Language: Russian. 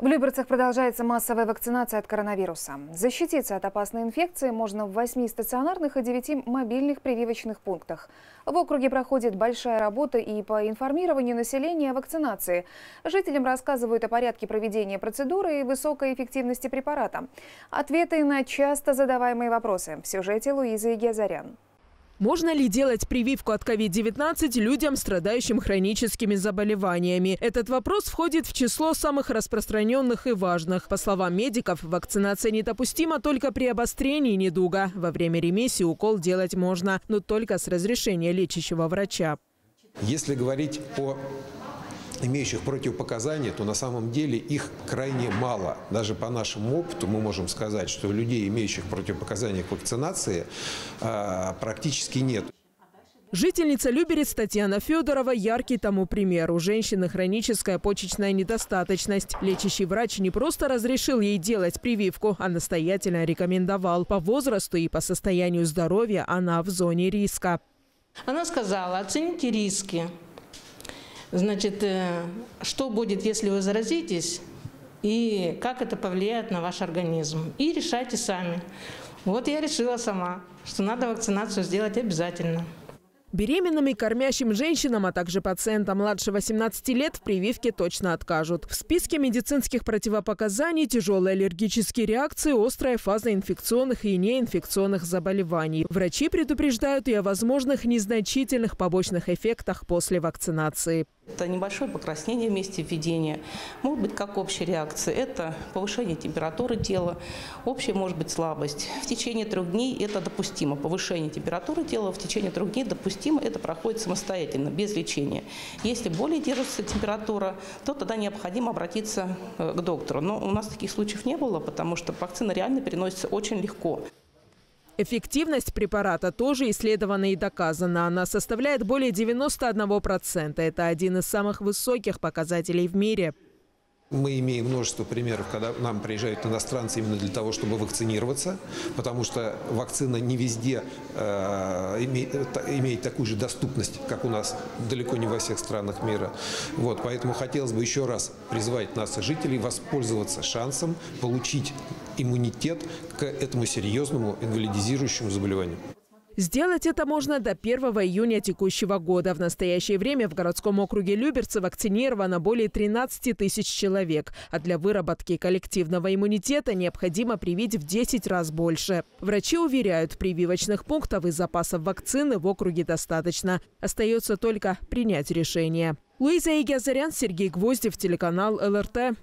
В Люберцах продолжается массовая вакцинация от коронавируса. Защититься от опасной инфекции можно в 8 стационарных и 9 мобильных прививочных пунктах. В округе проходит большая работа и по информированию населения о вакцинации. Жителям рассказывают о порядке проведения процедуры и высокой эффективности препарата. Ответы на часто задаваемые вопросы в сюжете Луизы Гезарян. Можно ли делать прививку от COVID-19 людям, страдающим хроническими заболеваниями? Этот вопрос входит в число самых распространенных и важных. По словам медиков, вакцинация недопустима только при обострении недуга. Во время ремиссии укол делать можно, но только с разрешения лечащего врача. Если говорить о имеющих противопоказания, то на самом деле их крайне мало. Даже по нашему опыту мы можем сказать, что людей, имеющих противопоказания к вакцинации, а, практически нет. Жительница Люберец Татьяна Федорова – яркий тому пример. У женщины хроническая почечная недостаточность. Лечащий врач не просто разрешил ей делать прививку, а настоятельно рекомендовал. По возрасту и по состоянию здоровья она в зоне риска. Она сказала, оцените риски. Значит, э, что будет, если вы заразитесь, и как это повлияет на ваш организм. И решайте сами. Вот я решила сама, что надо вакцинацию сделать обязательно. Беременным и кормящим женщинам, а также пациентам младше 18 лет в прививке точно откажут. В списке медицинских противопоказаний тяжелые аллергические реакции, острая фаза инфекционных и неинфекционных заболеваний. Врачи предупреждают и о возможных незначительных побочных эффектах после вакцинации. Это небольшое покраснение в месте введения. Может быть, как общая реакция. Это повышение температуры тела, общая может быть слабость. В течение трех дней это допустимо. Повышение температуры тела в течение трех дней допустимо. Это проходит самостоятельно, без лечения. Если более держится температура, то тогда необходимо обратиться э, к доктору. Но у нас таких случаев не было, потому что вакцина реально переносится очень легко. Эффективность препарата тоже исследована и доказана. Она составляет более 91%. Это один из самых высоких показателей в мире. Мы имеем множество примеров, когда нам приезжают иностранцы именно для того, чтобы вакцинироваться, потому что вакцина не везде э, имеет, такую же доступность, как у нас далеко не во всех странах мира. Вот, поэтому хотелось бы еще раз призвать нас, жителей, воспользоваться шансом получить иммунитет к этому серьезному инвалидизирующему заболеванию. Сделать это можно до 1 июня текущего года. В настоящее время в городском округе Люберцы вакцинировано более 13 тысяч человек. А для выработки коллективного иммунитета необходимо привить в 10 раз больше. Врачи уверяют, прививочных пунктов и запасов вакцины в округе достаточно. Остается только принять решение. Луиза Игязарян, Сергей Гвоздев, телеканал ЛРТ.